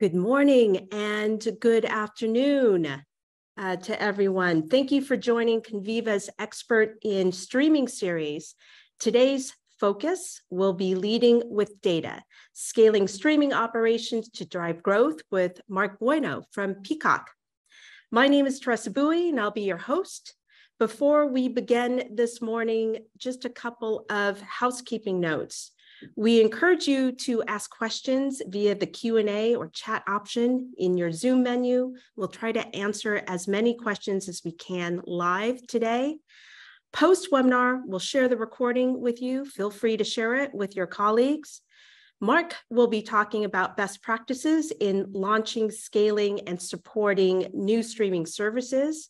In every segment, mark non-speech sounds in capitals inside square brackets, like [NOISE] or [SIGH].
Good morning and good afternoon uh, to everyone. Thank you for joining Conviva's Expert in Streaming series. Today's focus will be leading with data, scaling streaming operations to drive growth with Marc Buono from Peacock. My name is Teresa Bowie and I'll be your host. Before we begin this morning, just a couple of housekeeping notes. We encourage you to ask questions via the Q&A or chat option in your Zoom menu. We'll try to answer as many questions as we can live today. Post-webinar, we'll share the recording with you. Feel free to share it with your colleagues. Mark will be talking about best practices in launching, scaling, and supporting new streaming services.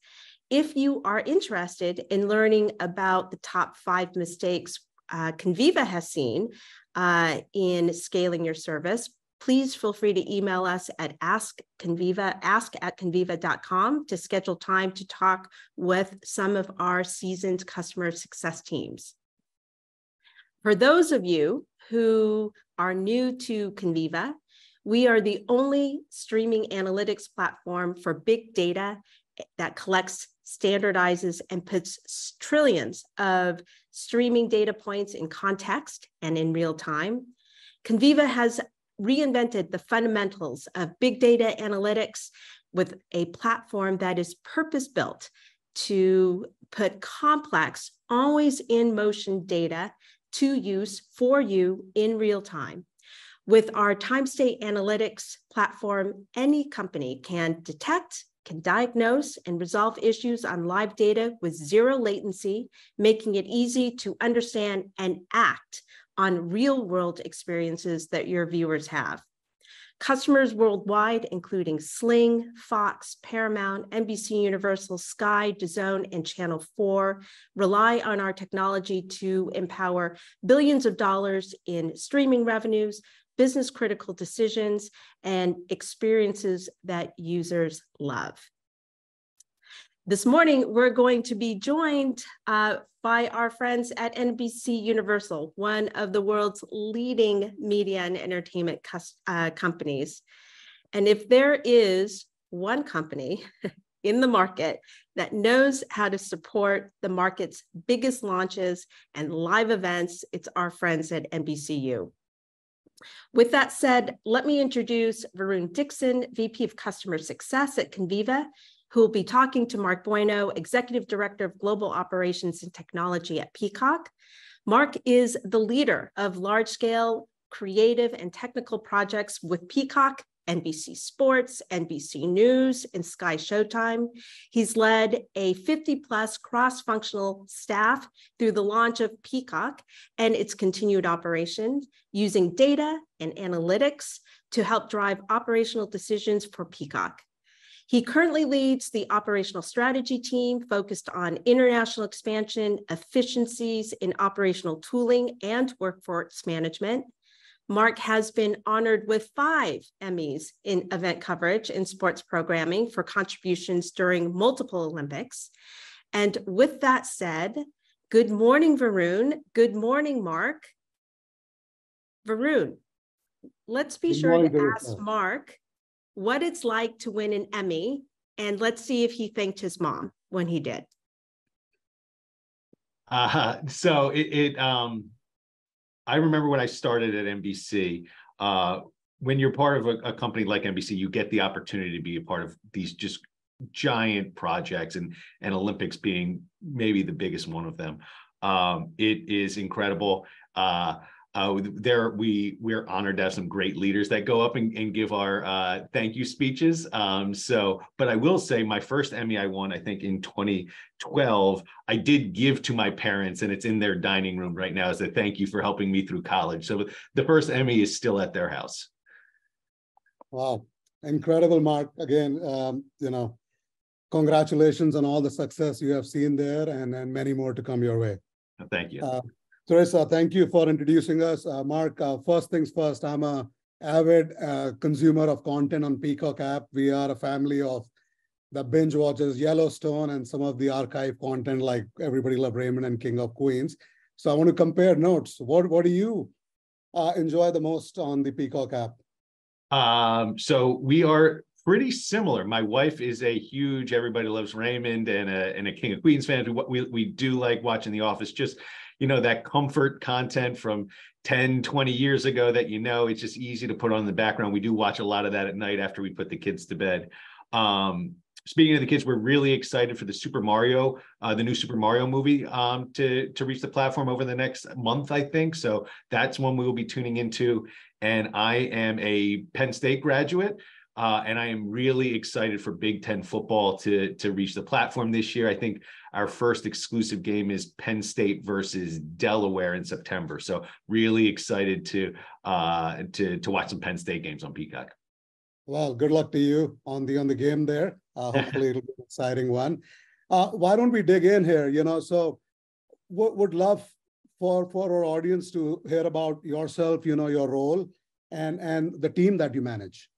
If you are interested in learning about the top five mistakes uh, Conviva has seen uh, in scaling your service, please feel free to email us at askconviva, ask at conviva.com to schedule time to talk with some of our seasoned customer success teams. For those of you who are new to Conviva, we are the only streaming analytics platform for big data that collects standardizes and puts trillions of streaming data points in context and in real time. Conviva has reinvented the fundamentals of big data analytics with a platform that is purpose built to put complex, always in motion data to use for you in real time. With our time state analytics platform, any company can detect, can diagnose and resolve issues on live data with zero latency, making it easy to understand and act on real world experiences that your viewers have. Customers worldwide, including Sling, Fox, Paramount, NBC Universal, Sky, DAZN, and Channel 4, rely on our technology to empower billions of dollars in streaming revenues, business critical decisions, and experiences that users love. This morning, we're going to be joined uh, by our friends at NBC Universal, one of the world's leading media and entertainment uh, companies. And if there is one company [LAUGHS] in the market that knows how to support the market's biggest launches and live events, it's our friends at NBCU. With that said, let me introduce Varun Dixon, VP of Customer Success at Conviva, who will be talking to Marc Buono, Executive Director of Global Operations and Technology at Peacock. Mark is the leader of large scale creative and technical projects with Peacock NBC Sports, NBC News, and Sky Showtime. He's led a 50 plus cross functional staff through the launch of Peacock and its continued operation using data and analytics to help drive operational decisions for Peacock. He currently leads the operational strategy team focused on international expansion, efficiencies in operational tooling, and workforce management. Mark has been honored with five Emmys in event coverage and sports programming for contributions during multiple Olympics. And with that said, good morning, Varun. Good morning, Mark. Varun, let's be good sure morning, to ask Mark what it's like to win an Emmy, and let's see if he thanked his mom when he did. Uh, so it, it um, I remember when I started at NBC, uh, when you're part of a, a, company like NBC, you get the opportunity to be a part of these just giant projects, and and Olympics being maybe the biggest one of them. Um, it is incredible. Uh, uh, there we we're honored to have some great leaders that go up and, and give our uh, thank you speeches. Um, so, but I will say my first Emmy I won, I think in 2012, I did give to my parents, and it's in their dining room right now as a thank you for helping me through college. So the first Emmy is still at their house. Wow, incredible, Mark! Again, um, you know, congratulations on all the success you have seen there, and and many more to come your way. Thank you. Uh, Teresa, thank you for introducing us. Uh, Mark, uh, first things first, I'm a avid uh, consumer of content on Peacock app. We are a family of the binge watches Yellowstone and some of the archive content like Everybody Love Raymond and King of Queens. So I want to compare notes. What, what do you uh, enjoy the most on the Peacock app? Um, so we are pretty similar. My wife is a huge Everybody Loves Raymond and a and a King of Queens fan. We we, we do like watching The Office. Just you know that comfort content from 10 20 years ago that you know it's just easy to put on the background we do watch a lot of that at night after we put the kids to bed um, speaking of the kids, we're really excited for the Super Mario, uh, the new Super Mario movie um, to, to reach the platform over the next month, I think. So that's one we will be tuning into. And I am a Penn State graduate. Uh, and I am really excited for Big Ten football to, to reach the platform this year. I think our first exclusive game is Penn State versus Delaware in September. So really excited to uh, to to watch some Penn State games on Peacock. Well, good luck to you on the on the game there. Uh, [LAUGHS] hopefully, it'll be an exciting one. Uh, why don't we dig in here? You know, so w- would love for for our audience to hear about yourself. You know, your role and and the team that you manage.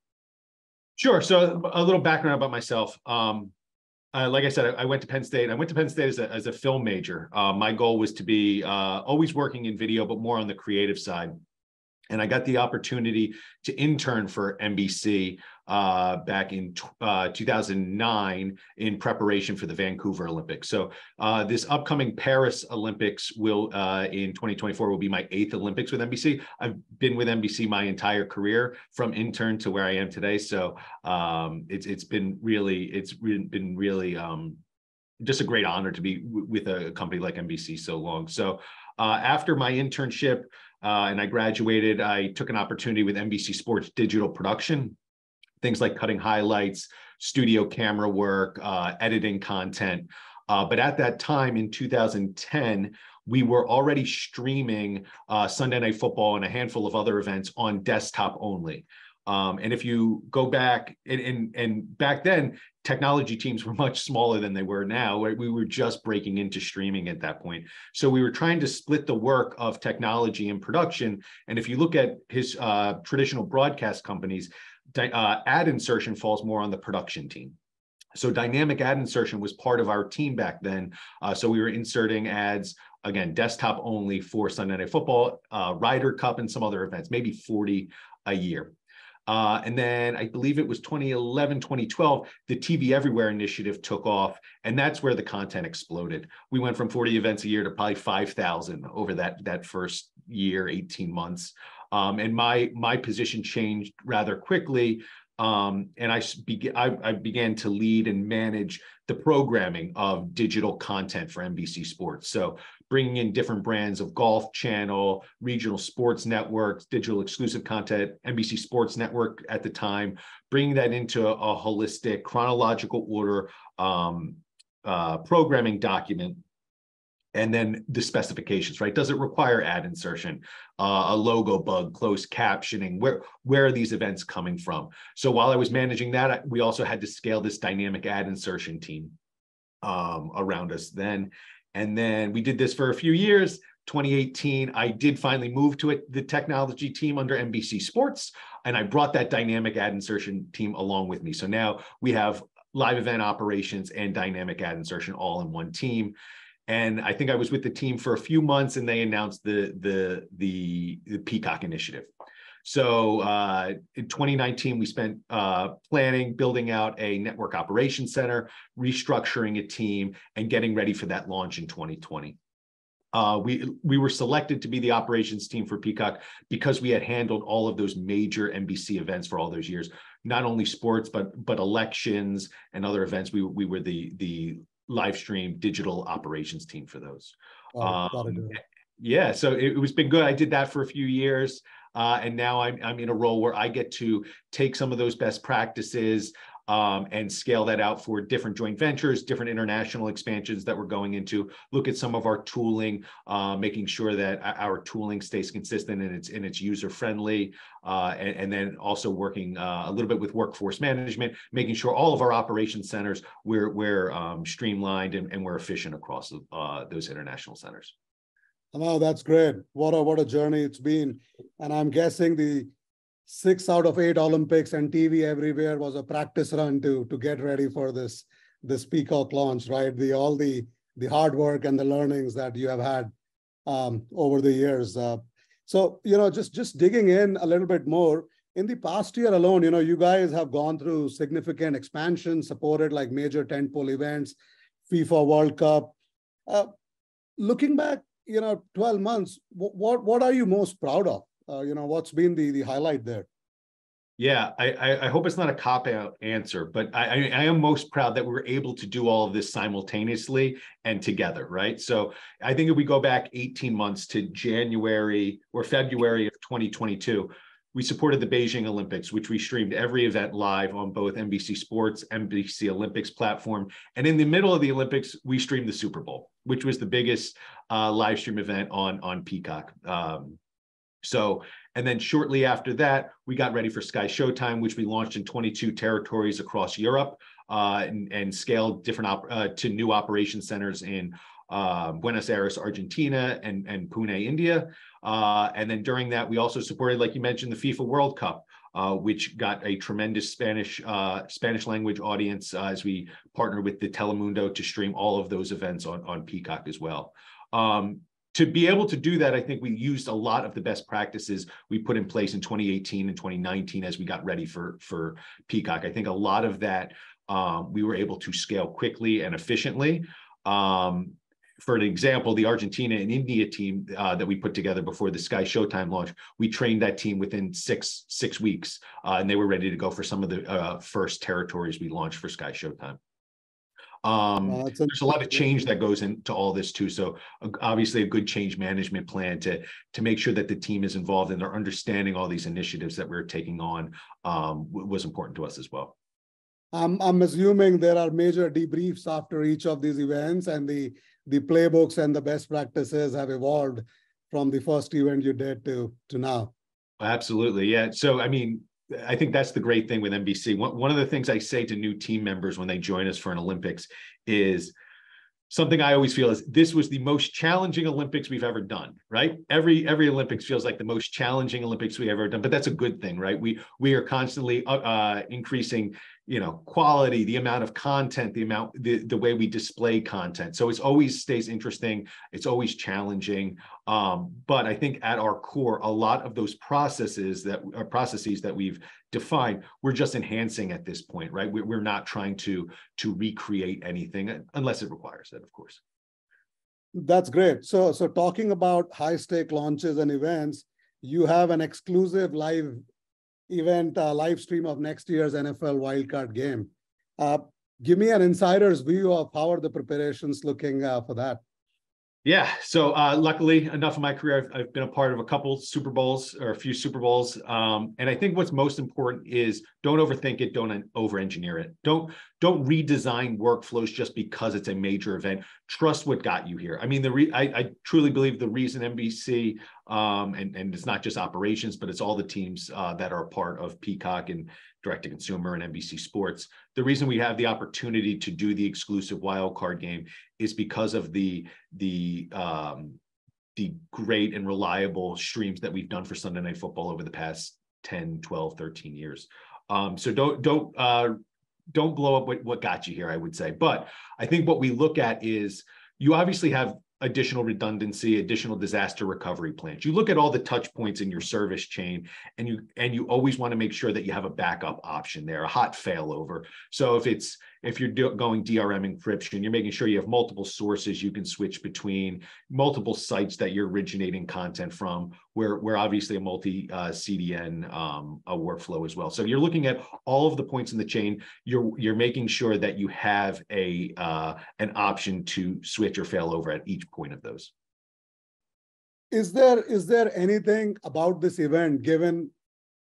Sure. So a little background about myself. Um, uh, like I said, I, I, went to Penn State. I went to Penn State as a, as a film major. Uh, my goal was to be uh, always working in video, but more on the creative side and I got the opportunity to intern for NBC uh, back in uh, 2009 in preparation for the Vancouver Olympics. So uh, this upcoming Paris Olympics will uh, in 2024 will be my eighth Olympics with NBC. I've been with NBC my entire career from intern to where I am today. So um, it's it's been really it's been really um, just a great honor to be with a company like NBC so long. So uh, after my internship uh, and I graduated, I took an opportunity with NBC Sports digital production, things like cutting highlights, studio camera work, uh, editing content. Uh, but at that time in 2010, we were already streaming uh, Sunday Night Football and a handful of other events on desktop only. Um, and if you go back and, and, and back then, technology teams were much smaller than they were now. We were just breaking into streaming at that point. So we were trying to split the work of technology and production. And if you look at his uh, traditional broadcast companies, uh, ad insertion falls more on the production team. So dynamic ad insertion was part of our team back then. Uh, so we were inserting ads again, desktop only for Sunday Night Football, uh, Ryder Cup, and some other events, maybe 40 a year. Uh, and then I believe it was 2011, 2012, the TV Everywhere initiative took off, and that's where the content exploded. We went from 40 events a year to probably 5,000 over that that first year, 18 months. Um, and my my position changed rather quickly. Um, and I, be, I, I, began to lead and manage the programming of digital content for NBC Sports. So bringing in different brands of Golf Channel, regional sports networks, digital exclusive content, NBC Sports Network at the time, bringing that into a, a holistic chronological order um, uh, programming document and then the specifications right? Does it require ad insertion uh, a logo bug closed captioning? Where where are these events coming from? So while i was managing that we also had to scale this dynamic ad insertion team um, around us then and then we did this for a few years. 2018, I did finally move to the technology team under NBC Sports, and I brought that dynamic ad insertion team along with me. So now we have live event operations and dynamic ad insertion all in one team. And I think I was with the team for a few months, and they announced the the the, the Peacock initiative. So uh, in 2019, we spent uh, planning, building out a network operations center, restructuring a team, and getting ready for that launch in 2020. Uh, we we were selected to be the operations team for Peacock because we had handled all of those major NBC events for all those years. Not only sports, but but elections and other events. We we were the the live stream digital operations team for those. Oh, um, yeah, so it, it was been good. I did that for a few years. Uh, and now I'm, I'm in a role where I get to take some of those best practices um, and scale that out for different joint ventures, different international expansions that we're going into. Look at some of our tooling, uh, making sure that our tooling stays consistent and it's and it's user friendly, uh, and, and, then also working uh, a little bit with workforce management, making sure all of our operation centers we're we're um, streamlined and, and, we're efficient across uh, those international centers. Oh, that's great. What a what a journey it's been. And I'm guessing the six out of eight Olympics and TV everywhere was a practice run to to get ready for this this Peacock launch, right? The all the the hard work and the learnings that you have had um, over the years. Uh, so you know, just just digging in a little bit more in the past year alone, you know, you guys have gone through significant expansion, supported like major tentpole events, FIFA World Cup. Uh, looking back, you know, 12 months, what what are you most proud of? Uh, you know, what's been the the highlight there? Yeah, I, I hope it's not a cop out answer, but I, I am most proud that we were able to do all of this simultaneously and together, right? So I think if we go back 18 months to January or February of 2022, we supported the Beijing Olympics, which we streamed every event live on both NBC Sports, NBC Olympics platform. And in the middle of the Olympics, we streamed the Super Bowl, which was the biggest uh, live stream event on, on Peacock. Um, so, and then shortly after that, we got ready for Sky Showtime, which we launched in 22 territories across Europe uh, and, and, scaled different op- uh, to new operation centers in uh, Buenos Aires, Argentina, and, and Pune, India. Uh, and then during that, we also supported, like you mentioned, the FIFA World Cup. Uh, which got a tremendous Spanish uh, Spanish language audience as we partnered with the Telemundo to stream all of those events on, on Peacock as well. Um, to be able to do that, I think we used a lot of the best practices we put in place in 2018 and 2019 as we got ready for for Peacock. I think a lot of that um, we were able to scale quickly and efficiently. Um, for an example, the Argentina and India team uh, that we put together before the Sky Showtime launch, we trained that team within six six weeks, uh, and they were ready to go for some of the uh, first territories we launched for Sky Showtime. Um, there's a lot of change that goes into all this too. So obviously a good change management plan to to make sure that the team is involved and they're understanding all these initiatives that we're taking on um, was important to us as well. I'm, I'm assuming there are major debriefs after each of these events and the the playbooks and the best practices have evolved from the first event you did to to now. Absolutely. Yeah. So I mean, I think that's the great thing with NBC. One, one of the things I say to new team members when they join us for an Olympics is something I always feel is this was the most challenging Olympics we've ever done, right? Every every Olympics feels like the most challenging Olympics we've ever done, but that's a good thing, right? We we are constantly uh, uh increasing you know quality the amount of content the amount the, the way we display content so it's always stays interesting it's always challenging um, but i think at our core a lot of those processes that are uh, processes that we've defined we're just enhancing at this point right we, we're not trying to to recreate anything unless it requires it of course that's great so so talking about high stake launches and events you have an exclusive live event uh, live stream of next year's NFL wildcard game. Uh, give me an insider's view of how are the preparations looking uh, for that? Yeah. So uh, luckily enough in my career, I've, I've, been a part of a couple Super Bowls or a few Super Bowls. Um, and I think what's most important is don't overthink it. Don't over engineer it. Don't, don't redesign workflows just because it's a major event. Trust what got you here. I mean, the re- I, I truly believe the reason NBC um, and, and it's not just operations, but it's all the teams uh, that are part of Peacock and direct to consumer and NBC Sports. The reason we have the opportunity to do the exclusive wild card game is because of the the um, the great and reliable streams that we've done for Sunday Night Football over the past 10, 12, 13 years. Um, so don't don't uh, don't blow up what, what got you here, I would say. But I think what we look at is you obviously have additional redundancy, additional disaster recovery plans. You look at all the touch points in your service chain and you and you always want to make sure that you have a backup option there, a hot failover. So if it's if you're do, going DRM encryption, you're making sure you have multiple sources you can switch between, multiple sites that you're originating content from. We're, we're obviously a multi uh, CDN um, a workflow as well. So you're looking at all of the points in the chain. You're you're making sure that you have a uh, an option to switch or fail over at each point of those. Is there is there anything about this event, given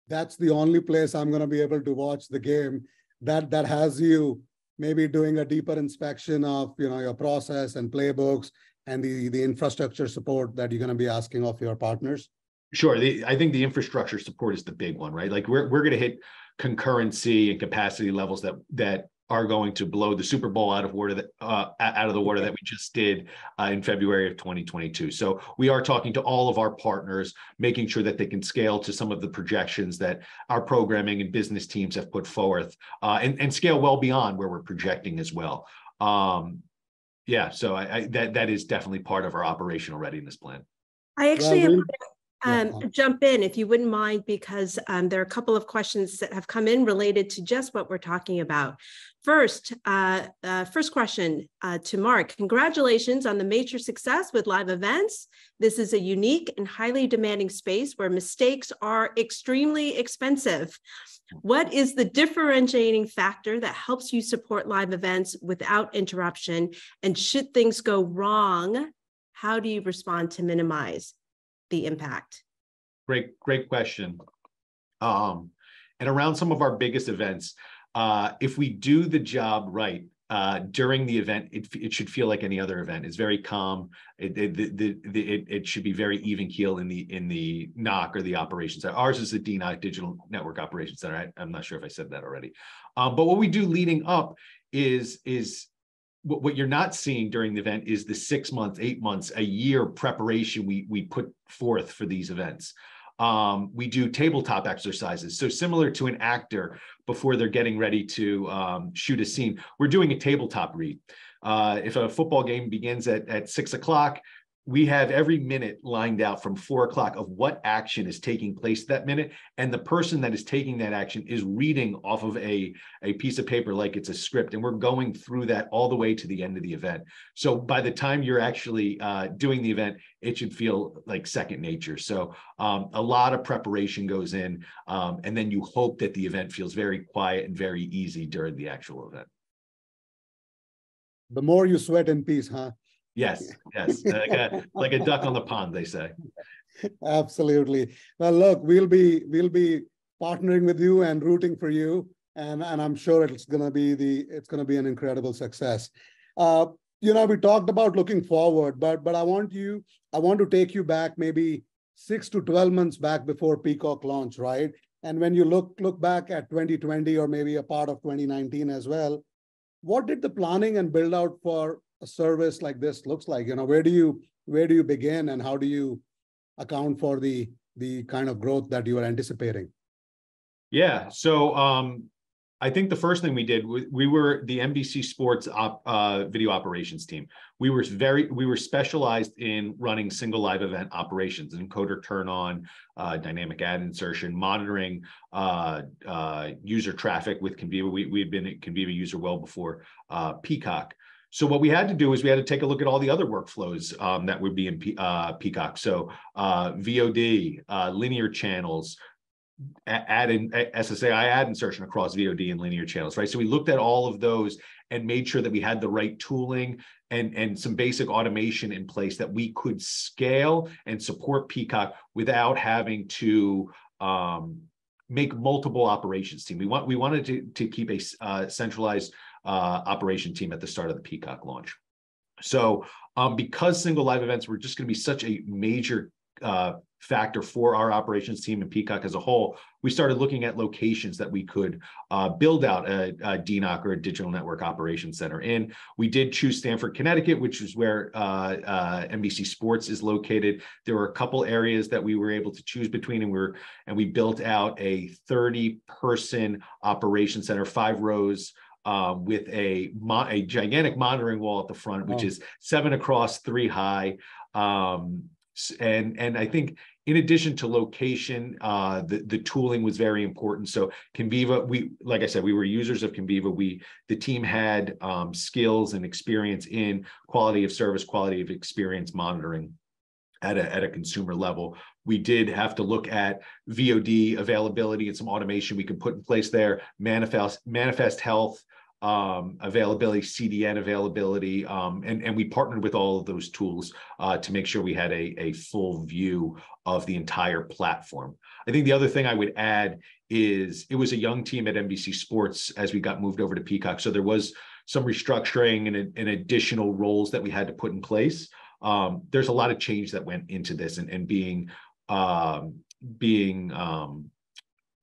that's the only place I'm going to be able to watch the game, that that has you maybe doing a deeper inspection of you know your process and playbooks and the the infrastructure support that you're going to be asking of your partners? Sure. The, i think the infrastructure support is the big one right? Like we're, we're going to hit concurrency and capacity levels that that are going to blow the Super Bowl out of water that uh, out of the water that we just did uh, in February of 2022. So we are talking to all of our partners, making sure that they can scale to some of the projections that our programming and business teams have put forth, uh, and and scale well beyond where we're projecting as well. Um, yeah, so I, I, that that is definitely part of our operational readiness plan. I actually well, um, jump in if you wouldn't mind, because um, there are a couple of questions that have come in related to just what we're talking about. First, uh, uh, first question uh, to Mark. Congratulations on the major success with live events. This is a unique and highly demanding space where mistakes are extremely expensive. What is the differentiating factor that helps you support live events without interruption? And should things go wrong, how do you respond to minimize the impact? Great, great question. Um, and around some of our biggest events, uh, if we do the job right uh, during the event, it, it should feel like any other event. It's very calm. It, it, the, the, it, it should be very even keel in the in the NOC or the operations. Ours is the DNOC Digital Network Operations Center. I, am not sure if I said that already. Um, but what we do leading up is is what, you're not seeing during the event is the six months, eight months, a year preparation we we put forth for these events. Um, we do tabletop exercises. So similar to an actor before they're getting ready to um, shoot a scene, we're doing a tabletop read. Uh, if a football game begins at, at six o'clock, we have every minute lined out from four o'clock of what action is taking place that minute. And the person that is taking that action is reading off of a, a piece of paper like it's a script. And we're going through that all the way to the end of the event. So by the time you're actually uh, doing the event it should feel like second nature. So um, a lot of preparation goes in um, and then you hope that the event feels very quiet and very easy during the actual event. The more you sweat in peace huh Yes, yes, [LAUGHS] like a, like a duck on the pond, they say. Absolutely. Well, look, we'll be we'll be partnering with you and rooting for you, and and I'm sure it's gonna be the it's gonna be an incredible success. Uh, you know, we talked about looking forward, but but I want you I want to take you back maybe six to twelve months back before Peacock launch, right? And when you look look back at 2020 or maybe a part of 2019 as well, what did the planning and build out for a service like this looks like you know where do you where do you begin and how do you account for the the kind of growth that you are anticipating yeah so um I think the first thing we did we were the NBC Sports op, uh, video operations team. We were very we were specialized in running single live event operations, encoder turn on, uh, dynamic ad insertion, monitoring uh, uh user traffic with Conviva. We we had been a Conviva user well before uh, Peacock. So what we had to do is we had to take a look at all the other workflows um, that would be in P- uh, Peacock. So uh, VOD, uh, linear channels, add in SSAI ad insertion across VOD and linear channels, right? So we looked at all of those and made sure that we had the right tooling and, and some basic automation in place that we could scale and support Peacock without having to um, make multiple operations team. We want we wanted to, to keep a uh, centralized uh, operation team at the start of the Peacock launch. So um, because single live events were just going to be such a major uh, factor for our operations team and Peacock as a whole, we started looking at locations that we could uh, build out a, a DNOC or a digital network operations center in. We did choose Stamford, Connecticut, which is where uh, uh, NBC Sports is located. There were a couple areas that we were able to choose between, and we are and we built out a 30 person operation center, five rows um, with a a gigantic monitoring wall at the front, which oh. is seven across, three high. Um, and and I think in addition to location, uh, the the tooling was very important. So Conviva, we like I said, we were users of Conviva. We the team had um, skills and experience in quality of service, quality of experience monitoring at a, at a consumer level. We did have to look at VOD availability and some automation we could put in place there. Manifest Manifest Health um, availability, CDN availability, um, and, and we partnered with all of those tools uh, to make sure we had a, a full view of the entire platform. I think the other thing I would add is it was a young team at NBC Sports as we got moved over to Peacock. So there was some restructuring and, and additional roles that we had to put in place. Um, there's a lot of change that went into this and, and being um, being um,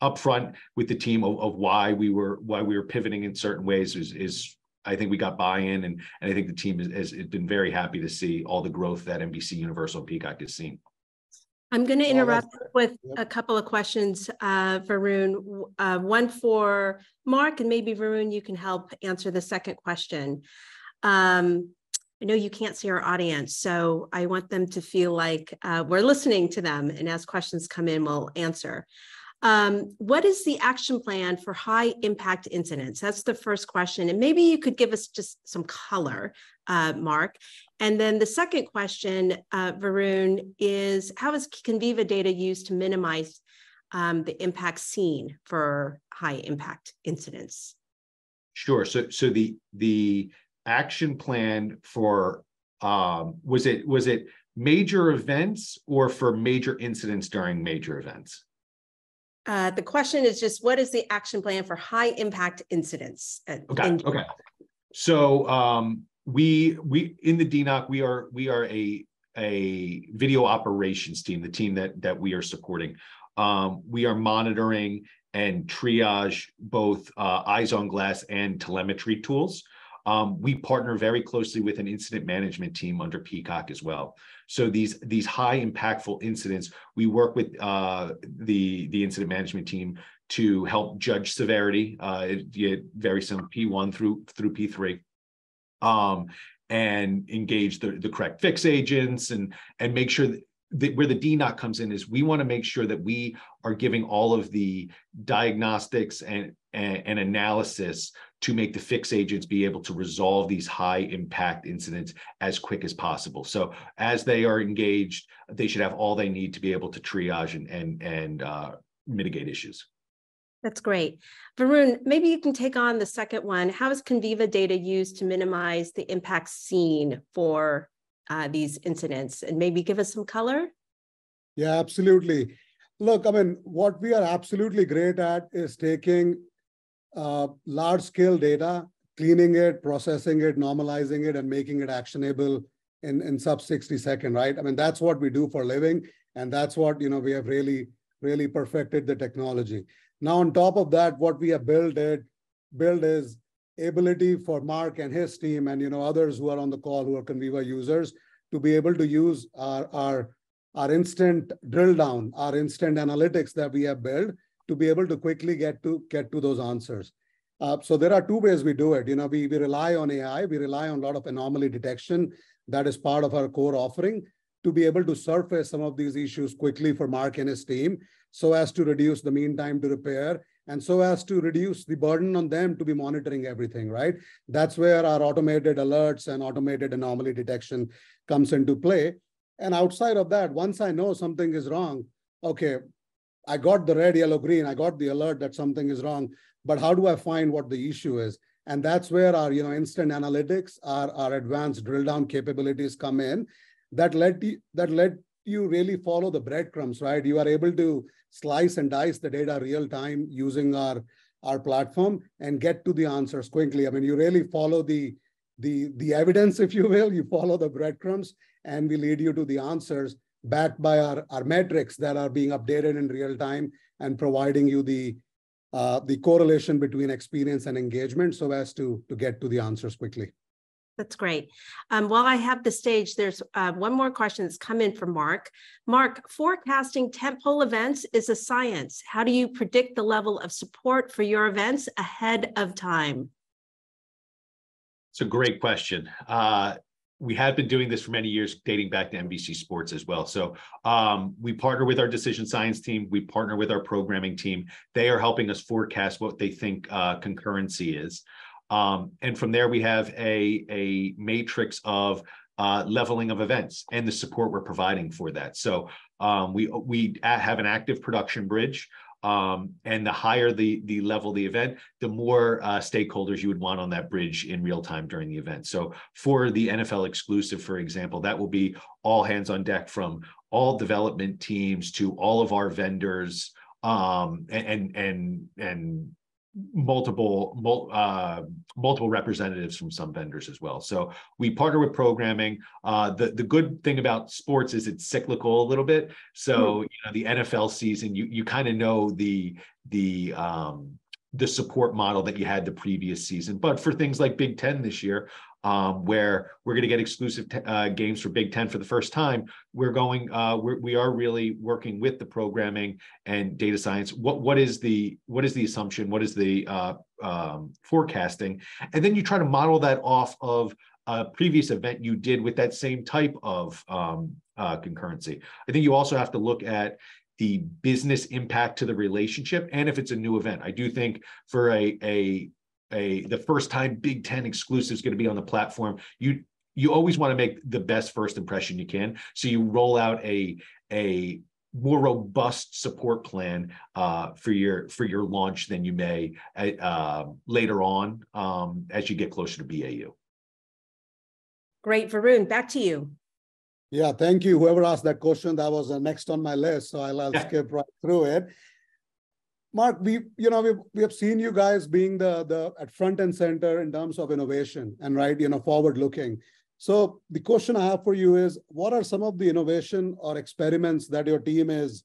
upfront with the team of, of why we were why we were pivoting in certain ways is is I think we got buy-in and, and I think the team has, has been very happy to see all the growth that NBC Universal Peacock has seen. I'm going to interrupt with a couple of questions, uh, Varun. Uh, one for Mark, and maybe Varun, you can help answer the second question. Um, I know you can't see our audience, so I want them to feel like uh, we're listening to them, and as questions come in, we'll answer. Um, what is the action plan for high impact incidents? That's the first question. And maybe you could give us just some color, uh, Mark. And then the second question, uh, Varun, is how is Conviva data used to minimize um, the impact seen for high impact incidents? Sure. So, so the the action plan for um, was it was it major events or for major incidents during major events? Uh, the question is just what is the action plan for high impact incidents? Okay. In- okay. So um, we we in the DNOC we are we are a a video operations team, the team that that we are supporting. Um, we are monitoring and triage both uh, eyes on glass and telemetry tools. Um, we partner very closely with an incident management team under Peacock as well. So these these high impactful incidents, we work with uh, the the incident management team to help judge severity. Uh, it, it very similar P1 through through P3. Um, and engage the, the correct fix agents and and make sure that the, where the DNOC comes in is we want to make sure that we are giving all of the diagnostics and, and, and, analysis to make the fix agents be able to resolve these high impact incidents as quick as possible. So as they are engaged, they should have all they need to be able to triage and, and, and uh, mitigate issues. That's great. Varun, maybe you can take on the second one. How is Conviva data used to minimize the impact seen for uh, these incidents and maybe give us some color? Yeah, absolutely. Look, I mean, what we are absolutely great at is taking uh, large scale data, cleaning it, processing it, normalizing it, and making it actionable in, in sub 60 second, right? I mean, that's what we do for living. And that's what, you know, we have really, really perfected the technology. Now, on top of that, what we have built it, built is ability for Mark and his team and you know others who are on the call who are Conviva users to be able to use our, our, our instant drill down, our instant analytics that we have built to be able to quickly get to get to those answers. Uh, so there are two ways we do it. You know, we, we rely on AI, we rely on a lot of anomaly detection that is part of our core offering to be able to surface some of these issues quickly for Mark and his team so as to reduce the mean time to repair and so as to reduce the burden on them to be monitoring everything, right? That's where our automated alerts and automated anomaly detection comes into play. And outside of that, once I know something is wrong, okay, I got the red, yellow, green, I got the alert that something is wrong, but how do I find what the issue is? And that's where our you know, instant analytics, our, our advanced drill down capabilities come in that let that let you really follow the breadcrumbs, right? You are able to slice and dice the data real time using our, our platform and get to the answers quickly. I mean, you really follow the, the, the evidence, if you will, [LAUGHS] you follow the breadcrumbs and we lead you to the answers backed by our, our metrics that are being updated in real time and providing you the, uh, the correlation between experience and engagement so as to, to get to the answers quickly. That's great. Um, while I have the stage, there's uh, one more question that's come in from Mark. Mark, forecasting tentpole events is a science. How do you predict the level of support for your events ahead of time? It's a great question. Uh, we have been doing this for many years, dating back to NBC Sports as well. So um, we partner with our decision science team. We partner with our programming team. They are helping us forecast what they think uh, concurrency is. Um, and from there, we have a, a matrix of uh, leveling of events and the support we're providing for that. So um, we we have an active production bridge. Um, and the higher the the level the event, the more uh, stakeholders you would want on that bridge in real time during the event. So for the NFL exclusive, for example, that will be all hands on deck from all development teams to all of our vendors um, and and and multiple uh, multiple representatives from some vendors as well. So we partner with programming. Uh, the the good thing about sports is it's cyclical a little bit. So mm. you know the NFL season, you you kind of know the the um, the support model that you had the previous season. But for things like Big Ten this year, um, where we're going to get exclusive uh, games for Big Ten for the first time. We're going, uh, we're, we are really working with the programming and data science. What what is the what is the assumption? What is the uh, um, forecasting? And then you try to model that off of a previous event you did with that same type of um, uh, concurrency. I think you also have to look at the business impact to the relationship and if it's a new event. I do think for a a a the first time Big Ten exclusive is going to be on the platform, you you always want to make the best first impression you can. So you roll out a a more robust support plan uh, for your for your launch than you may uh, later on um, as you get closer to BAU. Great, Varun, back to you. Yeah, thank you. Whoever asked that question, that was uh, next on my list, so I'll, I'll skip right through it. Mark, we you know we we have seen you guys being the the at front and center in terms of innovation and right you know forward looking. So the question I have for you is, what are some of the innovation or experiments that your team is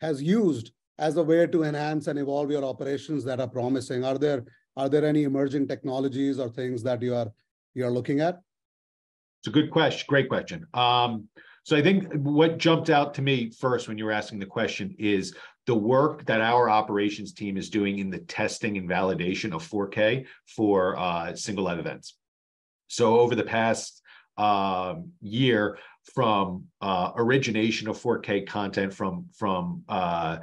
has used as a way to enhance and evolve your operations that are promising? Are there are there any emerging technologies or things that you are you are looking at? It's a good question. Great question. Um, so I think what jumped out to me first when you were asking the question is the work that our operations team is doing in the testing and validation of 4K for uh, single live events. So over the past um, year from uh, origination of 4K content from from uh,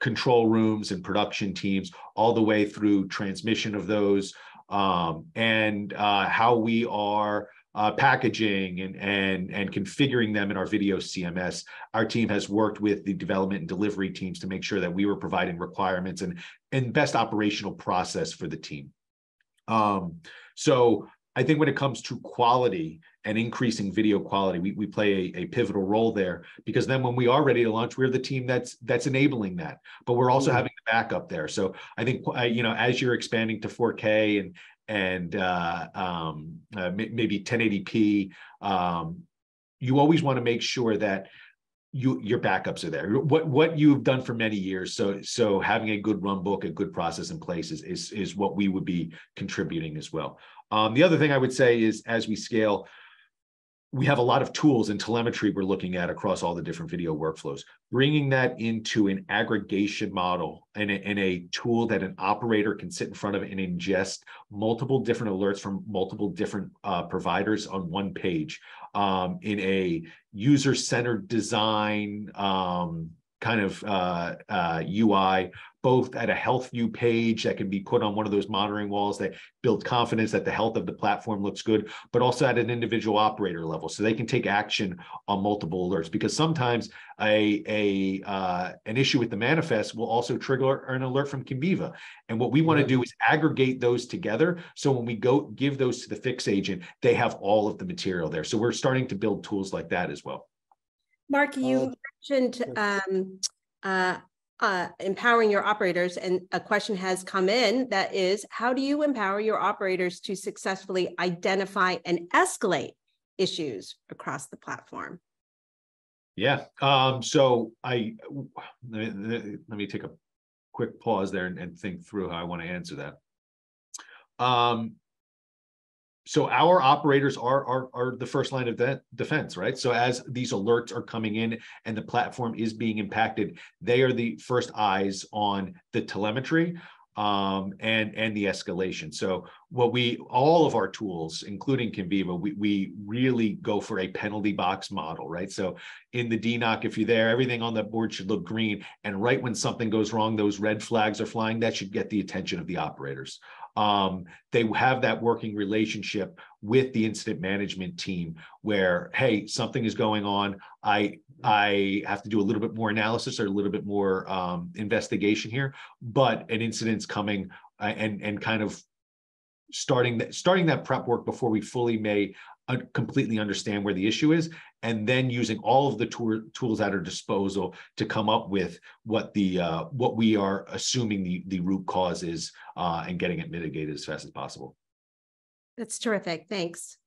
control rooms and production teams all the way through transmission of those um, and uh, how we are uh, packaging and and and configuring them in our video CMS. Our team has worked with the development and delivery teams to make sure that we were providing requirements and and best operational process for the team. Um, so I think when it comes to quality and increasing video quality, we, we play a, a, pivotal role there because then when we are ready to launch, we're the team that's that's enabling that. But we're also mm-hmm. having the backup there. So I think uh, you know as you're expanding to 4K and and uh, um, uh, maybe 1080p, um, you always want to make sure that you your backups are there. What what you've done for many years. So so having a good run book, a good process in place is is, is what we would be contributing as well. Um, the other thing I would say is as we scale, we have a lot of tools and telemetry we're looking at across all the different video workflows. Bringing that into an aggregation model and a, and a tool that an operator can sit in front of and ingest multiple different alerts from multiple different uh, providers on one page um, in a user-centered design um, kind of uh, uh, UI both at a health view page that can be put on one of those monitoring walls that build confidence that the health of the platform looks good, but also at an individual operator level, so they can take action on multiple alerts. Because sometimes a a uh, an issue with the manifest will also trigger an alert from Conviva, and what we want to do is aggregate those together. So when we go give those to the fix agent, they have all of the material there. So we're starting to build tools like that as well. Mark, you uh, mentioned um, uh, uh, empowering your operators. And a question has come in that is how do you empower your operators to successfully identify and escalate issues across the platform? Yeah. Um, so I let me, let me take a quick pause there and, and think through how I want to answer that. Um, so our operators are, are are the first line of de- defense right? So as these alerts are coming in and the platform is being impacted they are the first eyes on the telemetry um, and and the escalation. So what we all of our tools including conviva we, we really go for a penalty box model right? So in the dnoc if you're there everything on the board should look green. And right when something goes wrong those red flags are flying that should get the attention of the operators um, they have that working relationship with the incident management team where hey something is going on. I i have to do a little bit more analysis or a little bit more um, investigation here. But an incident's coming uh, and and kind of starting that starting that prep work before we fully may completely understand where the issue is and then using all of the tool, tools at our disposal to come up with what the uh, what we are assuming the the root cause is uh, and getting it mitigated as fast as possible. That's terrific. Thanks.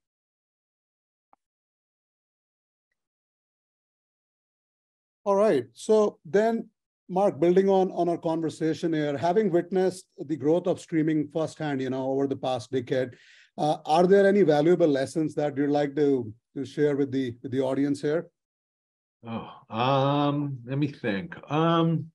All right. So then, Mark, building on on our conversation here, having witnessed the growth of streaming firsthand, you know, over the past decade, uh, are there any valuable lessons that you'd like to to share with the with the audience here? Oh, um, let me think. Um,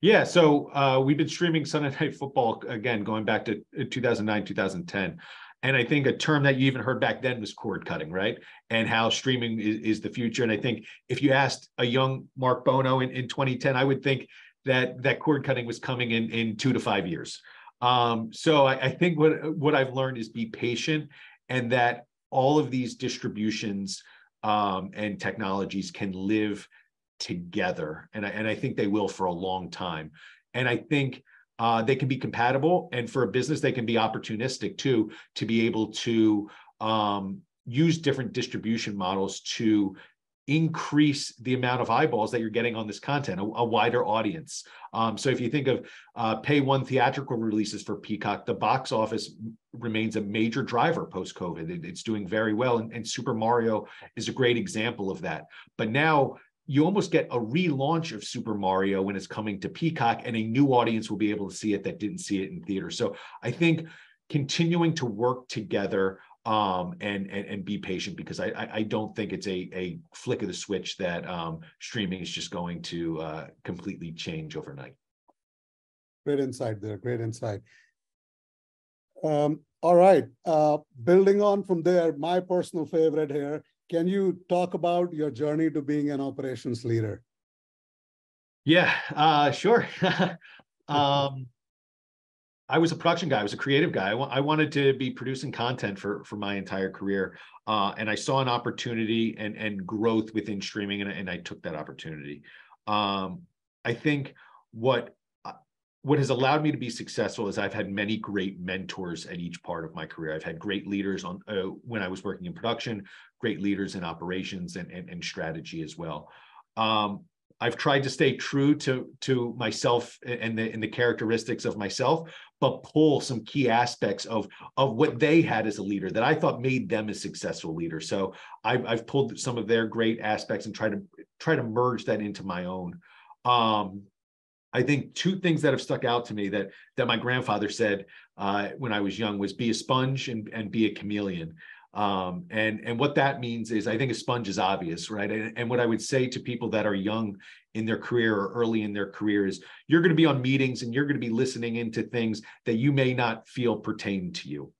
yeah, so uh, we've been streaming Sunday [LAUGHS] Night Football again, going back to uh, 2009, 2010. And I think a term that you even heard back then was cord cutting, right? And how streaming is, is the future. And I think if you asked a young Marc Buono in, in 2010, I would think that that cord cutting was coming in in two to five years. Um, so I, I think what what I've learned is be patient, and that all of these distributions um, and technologies can live together, and I, and I think they will for a long time. And I think uh, they can be compatible, and for a business, they can be opportunistic too, to be able to um, use different distribution models to increase the amount of eyeballs that you're getting on this content, a, a wider audience. Um, so if you think of uh, pay one theatrical releases for Peacock, the box office remains a major driver post COVID. It, it's doing very well, and, and Super Mario is a great example of that. But now you almost get a relaunch of Super Mario when it's coming to Peacock, and a new audience will be able to see it that didn't see it in theater. So I think continuing to work together um, and, and and be patient because I I don't think it's a a flick of the switch that um, streaming is just going to uh, completely change overnight. Great insight there. Great insight. Um, all right. Uh, building on from there, my personal favorite here. Can you talk about your journey to being an operations leader? Yeah, uh, sure. [LAUGHS] um, I was a production guy. I was a creative guy. I, wanted to be producing content for for my entire career, uh, and I saw an opportunity and and growth within streaming, and, and I took that opportunity. Um, I think what uh, what has allowed me to be successful is I've had many great mentors at each part of my career. I've had great leaders on uh, when I was working in production, great leaders in operations and and, and strategy as well. Um, I've tried to stay true to to myself and the and the characteristics of myself, but pull some key aspects of of what they had as a leader that I thought made them a successful leader. So I've I've pulled some of their great aspects and try to try to merge that into my own. Um, I think two things that have stuck out to me that that my grandfather said uh, when I was young was be a sponge and and be a chameleon. Um, and and what that means is I think a sponge is obvious, right? And, and what I would say to people that are young in their career or early in their career is you're going to be on meetings and you're going to be listening into things that you may not feel pertain to you.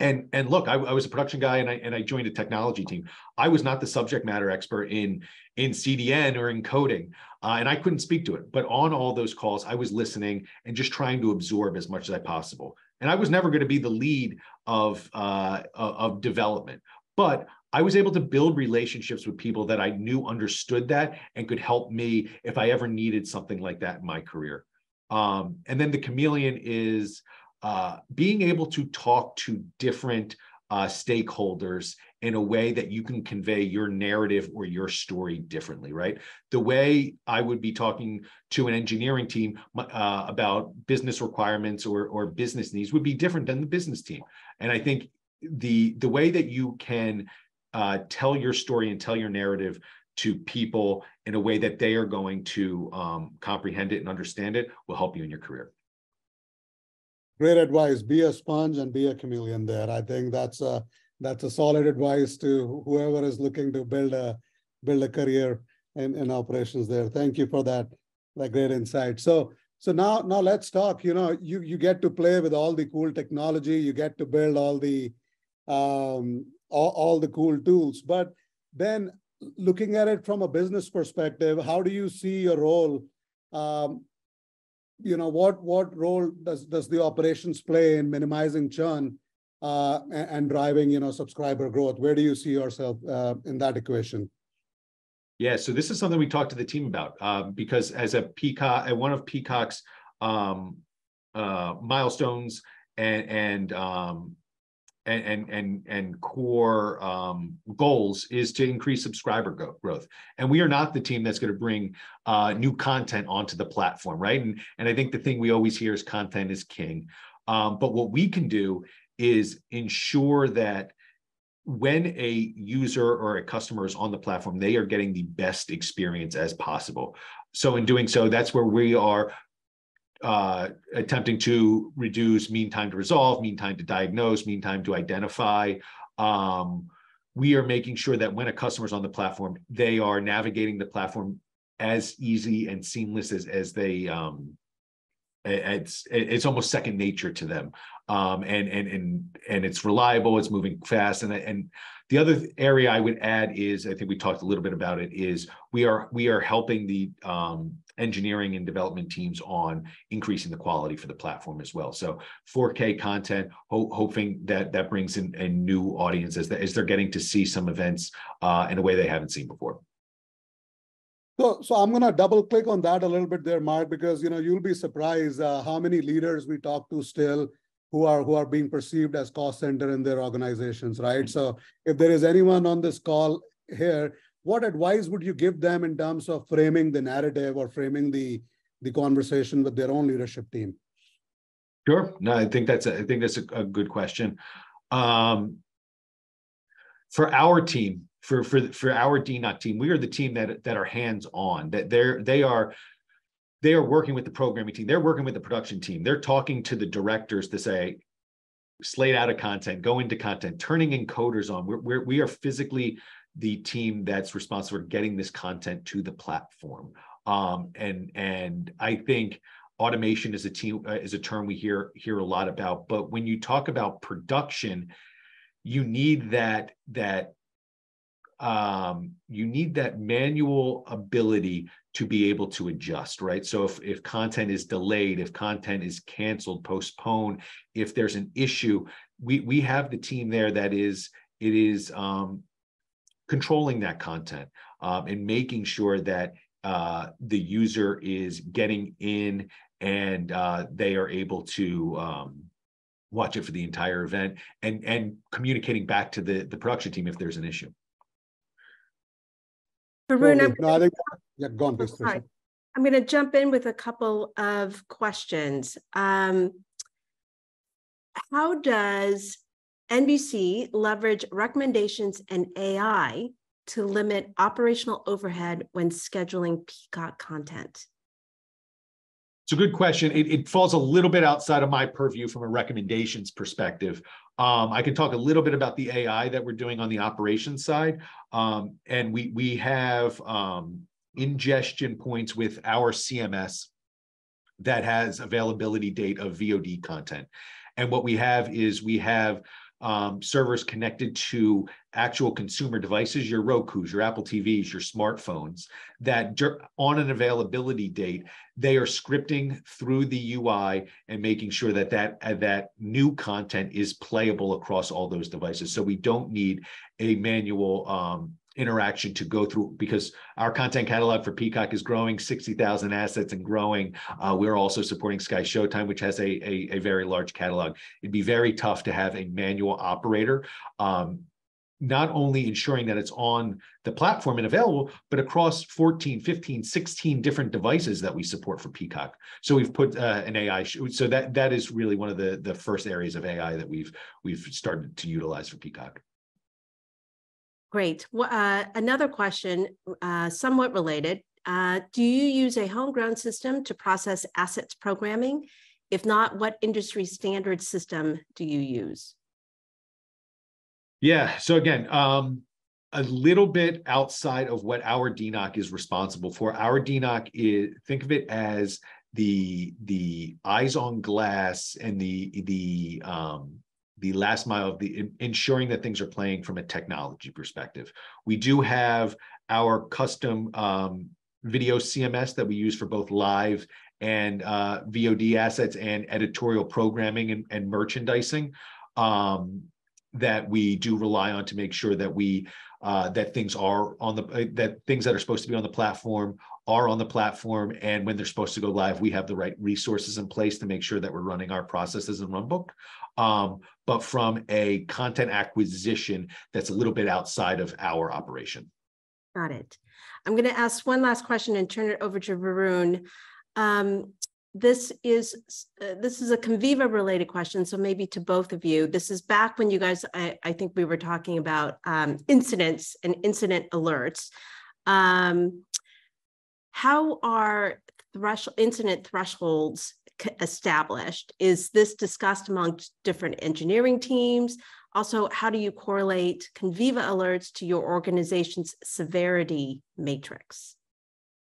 And and look, I, I, was a production guy and I and I joined a technology team. I was not the subject matter expert in in CDN or in coding, uh, and I couldn't speak to it. But on all those calls, I was listening and just trying to absorb as much as I possible. And I was never going to be the lead of uh, of development, but I was able to build relationships with people that I knew understood that and could help me if I ever needed something like that in my career. Um, and then the chameleon is uh, being able to talk to different uh, stakeholders in a way that you can convey your narrative or your story differently, right? The way I would be talking to an engineering team uh, about business requirements or, or business needs would be different than the business team. And I think the the way that you can uh, tell your story and tell your narrative to people in a way that they are going to um, comprehend it and understand it will help you in your career. Great advice. Be a sponge and be a chameleon there. I think that's a that's a solid advice to whoever is looking to build a build a career in, in operations there. Thank you for that, that great insight. So so now now let's talk. You know, you you get to play with all the cool technology, you get to build all the um all, all the cool tools. But then looking at it from a business perspective, how do you see your role um, you know, what what role does does the operations play in minimizing churn uh, and, and, driving you know subscriber growth? Where do you see yourself uh, in that equation? Yeah, so this is something we talked to the team about um, because as a Peacock, one of Peacock's um, uh, milestones and and um, and and and, core um, goals is to increase subscriber go- growth. And we are not the team that's going to bring uh, new content onto the platform, right? And and I think the thing we always hear is content is king. Um, but what we can do is ensure that when a user or a customer is on the platform, they are getting the best experience as possible. So in doing so, that's where we are uh, attempting to reduce mean time to resolve, mean time to diagnose, mean time to identify. Um, we are making sure that when a customer is on the platform, they are navigating the platform as easy and seamless as, as they um, it's it's almost second nature to them um, and and and and it's reliable it's moving fast and and the other area i would add is i think we talked a little bit about it is we are we are helping the um, engineering and development teams on increasing the quality for the platform as well so 4k content ho- hoping that that brings in a new audience as, as they're getting to see some events uh, in a way they haven't seen before so, so I'm going to double click on that a little bit there, Marc, because you know you'll be surprised uh, how many leaders we talk to still who are who are being perceived as cost center in their organizations, right? Mm-hmm. So, if there is anyone on this call here, what advice would you give them in terms of framing the narrative or framing the the conversation with their own leadership team? Sure. No, I think that's a, I think that's a, a good question. Um, for our team, for for for our DNOC team, we are the team that that are hands on. That they're they are they are working with the programming team. They're working with the production team. They're talking to the directors to say, slate out of content, go into content, turning encoders on. We're, we're we are physically the team that's responsible for getting this content to the platform. Um, and and I think automation is a team uh, is a term we hear hear a lot about. But when you talk about production, you need that that um, you need that manual ability to be able to adjust, right? So if, if content is delayed, if content is canceled, postponed, if there's an issue, we we have the team there that is it is um, controlling that content um, and making sure that uh, the user is getting in and uh, they are able to um, watch it for the entire event and and communicating back to the the production team if there's an issue. Varun, I'm, no, think, yeah, go on, please. sorry. I'm going to jump in with a couple of questions. Um, how does NBC leverage recommendations and AI to limit operational overhead when scheduling Peacock content? It's a good question. It, it, falls a little bit outside of my purview from a recommendations perspective. Um, I can talk a little bit about the AI that we're doing on the operations side. Um, and we, we have um, ingestion points with our CMS that has availability date of VOD content. And what we have is we have um, servers connected to actual consumer devices, your Roku's, your Apple TVs, your smartphones, that on an availability date, they are scripting through the UI and making sure that that, uh, that new content is playable across all those devices. So we don't need a manual um, interaction to go through because our content catalog for Peacock is growing 60,000 assets and growing. Uh, we're also supporting Sky Showtime, which has a, a, a, very large catalog. It'd be very tough to have a manual operator. Um, not only ensuring that it's on the platform and available, but across 14, 15, 16 different devices that we support for Peacock. So we've put uh, an AI, so that that is really one of the, the first areas of AI that we've we've started to utilize for Peacock. Great. Well, uh, another question, uh, somewhat related. Uh, do you use a homegrown system to process assets programming? If not, what industry standard system do you use? Yeah. So again, um, a little bit outside of what our DNOC is responsible for. Our DNOC is think of it as the the eyes on glass and the the um, the last mile of the ensuring that things are playing from a technology perspective. We do have our custom um, video CMS that we use for both live and uh, VOD assets and editorial programming and, and merchandising um, that we do rely on to make sure that we uh, that things are on the uh, that things that are supposed to be on the platform are on the platform and when they're supposed to go live we have the right resources in place to make sure that we're running our processes in runbook um, but from a content acquisition that's a little bit outside of our operation. Got it. I'm going to ask one last question and turn it over to Varun. Um, this is uh, this is a Conviva related question, so maybe to both of you. This is back when you guys, I, I think we were talking about um, incidents and incident alerts. Um, how are threshold incident thresholds established? Is this discussed among different engineering teams? Also, how do you correlate Conviva alerts to your organization's severity matrix?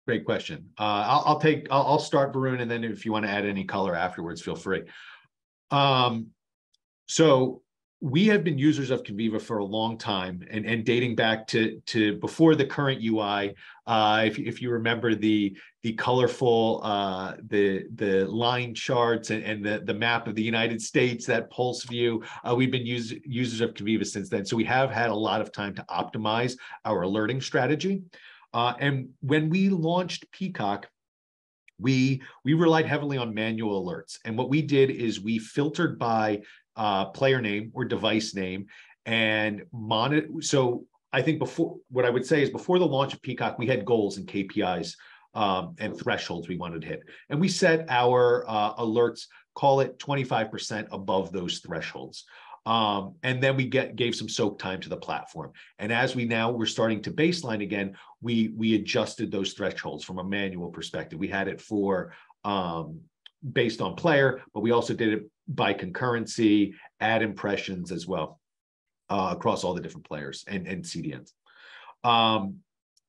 Great question. Uh, I'll, I'll take, I'll, I'll start Varun, and then if you want to add any color afterwards, feel free. Um, so we have been users of Conviva for a long time and, and dating back to, to before the current UI. Uh, if, if you remember the, the colorful, uh, the, the line charts and, and the, the map of the United States, that pulse view, uh, we've been use, users of Conviva since then. So we have had a lot of time to optimize our alerting strategy. Uh, and when we launched Peacock, we we relied heavily on manual alerts and what we did is we filtered by uh, player name or device name and monitor. So I think before what I would say is before the launch of Peacock, we had goals and KPIs um, and thresholds we wanted to hit, and we set our uh, alerts, call it 25% above those thresholds. Um, and then we get gave some soak time to the platform. And as we now we're starting to baseline again, we we adjusted those thresholds from a manual perspective. We had it for um, based on player, but we also did it by concurrency, ad impressions as well uh, across all the different players and, and CDNs. Um,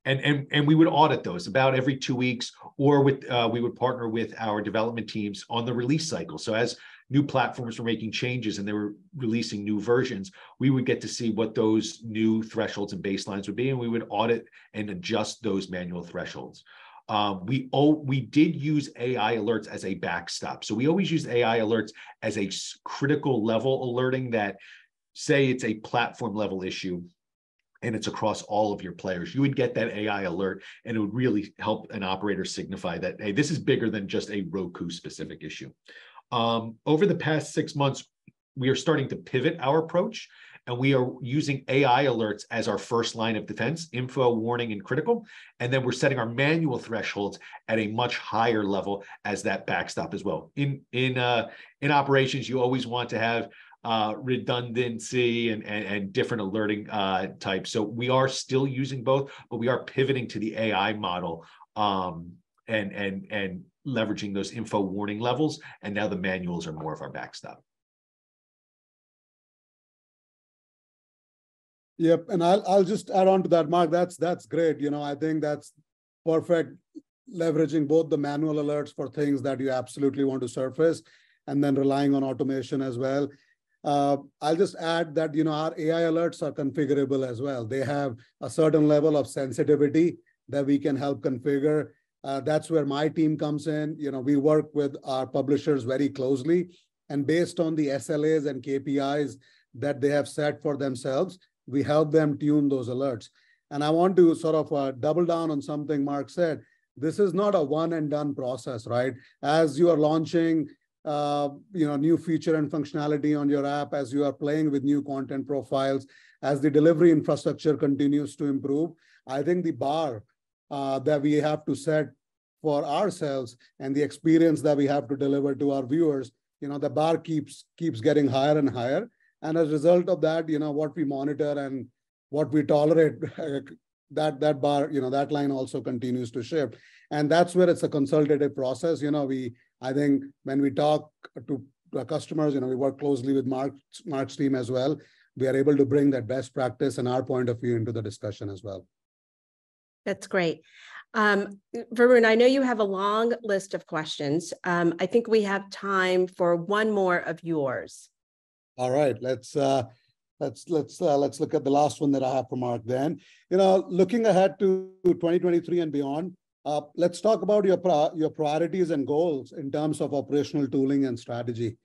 and, and, and we would audit those about every two weeks, or with uh, we would partner with our development teams on the release cycle. So as new platforms were making changes and they were releasing new versions, we would get to see what those new thresholds and baselines would be, and we would audit and adjust those manual thresholds. Um, we oh, we did use AI alerts as a backstop. So we always use AI alerts as a critical level alerting that say it's a platform level issue and it's across all of your players. You would get that AI alert and it would really help an operator signify that, hey, this is bigger than just a Roku specific issue. Um, over the past six months, we are starting to pivot our approach and we are using AI alerts as our first line of defense, info, warning, and critical. And then we're setting our manual thresholds at a much higher level as that backstop as well. In in uh, in operations, you always want to have uh, redundancy and, and, and different alerting uh, types. So we are still using both, but we are pivoting to the AI model um, and and and leveraging those info warning levels. And now the manuals are more of our backstop. Yep, and I'll I'll just add on to that, Marc. That's that's great. You know, I think that's perfect leveraging both the manual alerts for things that you absolutely want to surface, and then relying on automation as well. Uh, I'll just add that you know our AI alerts are configurable as well. They have a certain level of sensitivity that we can help configure. Uh, that's where my team comes in. You know, we work with our publishers very closely, and based on the SLAs and KPIs that they have set for themselves, we help them tune those alerts. And I want to sort of uh, double down on something Marc said. This is not a one and done process, right? As you are launching, uh, you know, new feature and functionality on your app, as you are playing with new content profiles, as the delivery infrastructure continues to improve, I think the bar uh, that we have to set for ourselves and the experience that we have to deliver to our viewers, you know, the bar keeps keeps getting higher and higher. And as a result of that, you know, what we monitor and what we tolerate, [LAUGHS] that that bar, you know, that line also continues to shift. And that's where it's a consultative process. You know, we I think when we talk to customers, you know, we work closely with Marc's Marc's team as well. We are able to bring that best practice and our point of view into the discussion as well. That's great. Um, Varun, I know you have a long list of questions. Um, I think we have time for one more of yours. All right, let's uh, let's let's uh, let's look at the last one that I have for Marc. Then, you know, looking ahead to 2023 and beyond, uh, let's talk about your your priorities and goals in terms of operational tooling and strategy.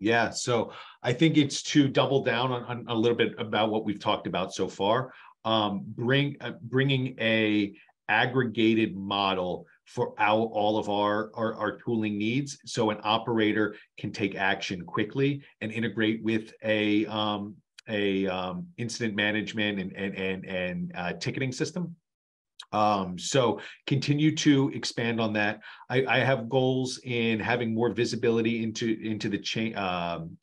Yeah, so I think it's to double down on, on a little bit about what we've talked about so far. Um, bring uh, bringing a aggregated model for our, all of our, our, our tooling needs. So an operator can take action quickly and integrate with a um, a um, incident management and and and, and uh, ticketing system. Um, so continue to expand on that. I, I have goals in having more visibility into into the chain. Um,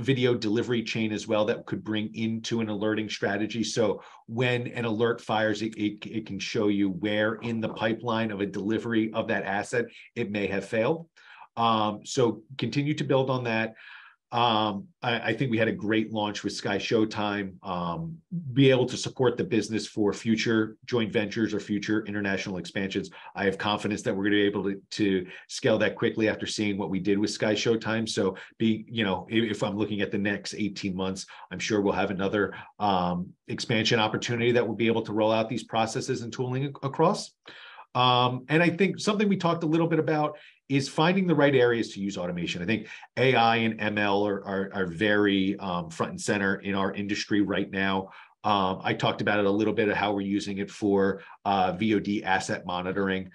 video delivery chain as well that could bring into an alerting strategy. So when an alert fires, it, it, it, can show you where in the pipeline of a delivery of that asset it may have failed. Um, so continue to build on that. Um, I, I, think we had a great launch with Sky Showtime. Um, be able to support the business for future joint ventures or future international expansions. I have confidence that we're going to be able to, to scale that quickly after seeing what we did with Sky Showtime. So, be you know, if, if I'm looking at the next 18 months, I'm sure we'll have another um, expansion opportunity that will be able to roll out these processes and tooling across. Um, and I think something we talked a little bit about is finding the right areas to use automation. I think AI and ML are, are, are very um, front and center in our industry right now. Um, I talked about it a little bit of how we're using it for uh, VOD asset monitoring.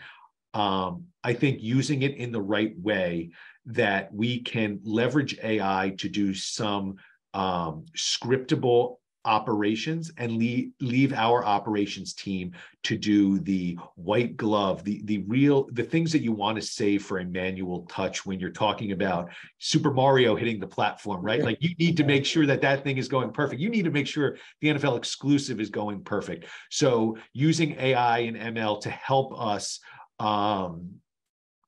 Um, I think using it in the right way that we can leverage AI to do some um, scriptable operations and leave, leave our operations team to do the white glove, the, the real, the things that you want to save for a manual touch when you're talking about Super Mario hitting the platform, right? Like you need to make sure that that thing is going perfect. You need to make sure the NFL exclusive is going perfect. So using AI and ML to help us um,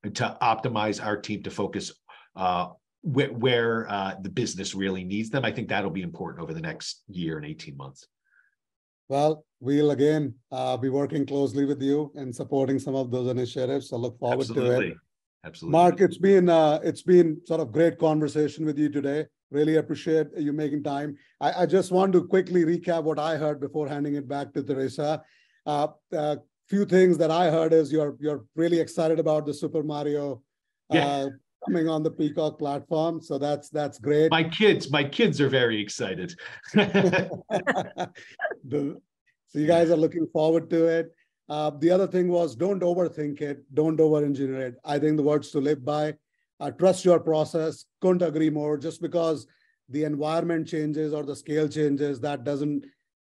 to optimize our team to focus uh, where, where uh, the business really needs them. I think that'll be important over the next year and 18 months. Well, we'll again uh, be working closely with you and supporting some of those initiatives. I look forward Absolutely. to it. Absolutely. Marc, it's been uh, it's been sort of great conversation with you today. Really appreciate you making time. I, I just want to quickly recap what I heard before handing it back to Teresa. Uh, uh, few things that I heard is you're you're really excited about the Super Mario yeah. Coming on the Peacock platform. So that's that's great. My kids, my kids are very excited. [LAUGHS] the, so you guys are looking forward to it. Uh, the other thing was don't overthink it, don't over-engineer it. I think the words to live by. Uh, trust your process. Couldn't agree more. Just because the environment changes or the scale changes, that doesn't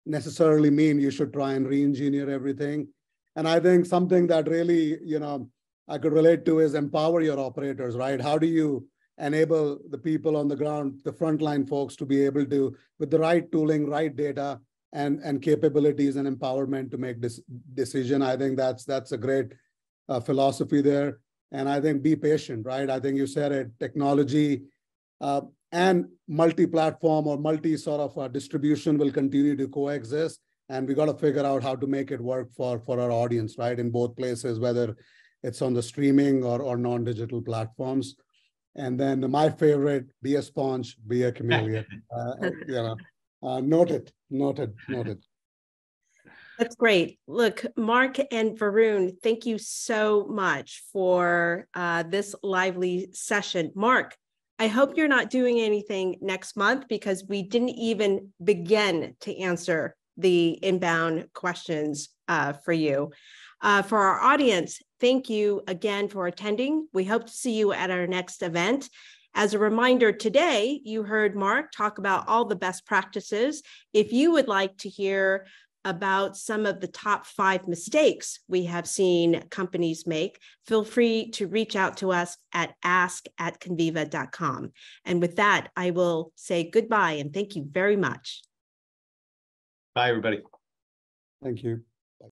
necessarily mean you should try and re-engineer everything. And I think something that really, you know, I could relate to is empower your operators, right? How do you enable the people on the ground, the frontline folks to be able to, with the right tooling, right data, and, and capabilities and empowerment to make this decision. I think that's that's a great uh, philosophy there. And I think be patient, right? I think you said it, technology uh, and multi-platform or multi sort of uh, distribution will continue to coexist. And we got to figure out how to make it work for, for our audience, right? In both places, whether it's on the streaming or, or non-digital platforms. And then my favorite, be a sponge, be a chameleon. [LAUGHS] uh, you know, uh, noted, noted, noted. That's great. Look, Marc and Varun, thank you so much for uh, this lively session. Marc, I hope you're not doing anything next month because we didn't even begin to answer the inbound questions uh, for you. Uh, for our audience, thank you again for attending. We hope to see you at our next event. As a reminder, today you heard Marc talk about all the best practices. If you would like to hear about some of the top five mistakes we have seen companies make, feel free to reach out to us at ask at conviva.com. And with that, I will say goodbye and thank you very much. Bye, everybody. Thank you.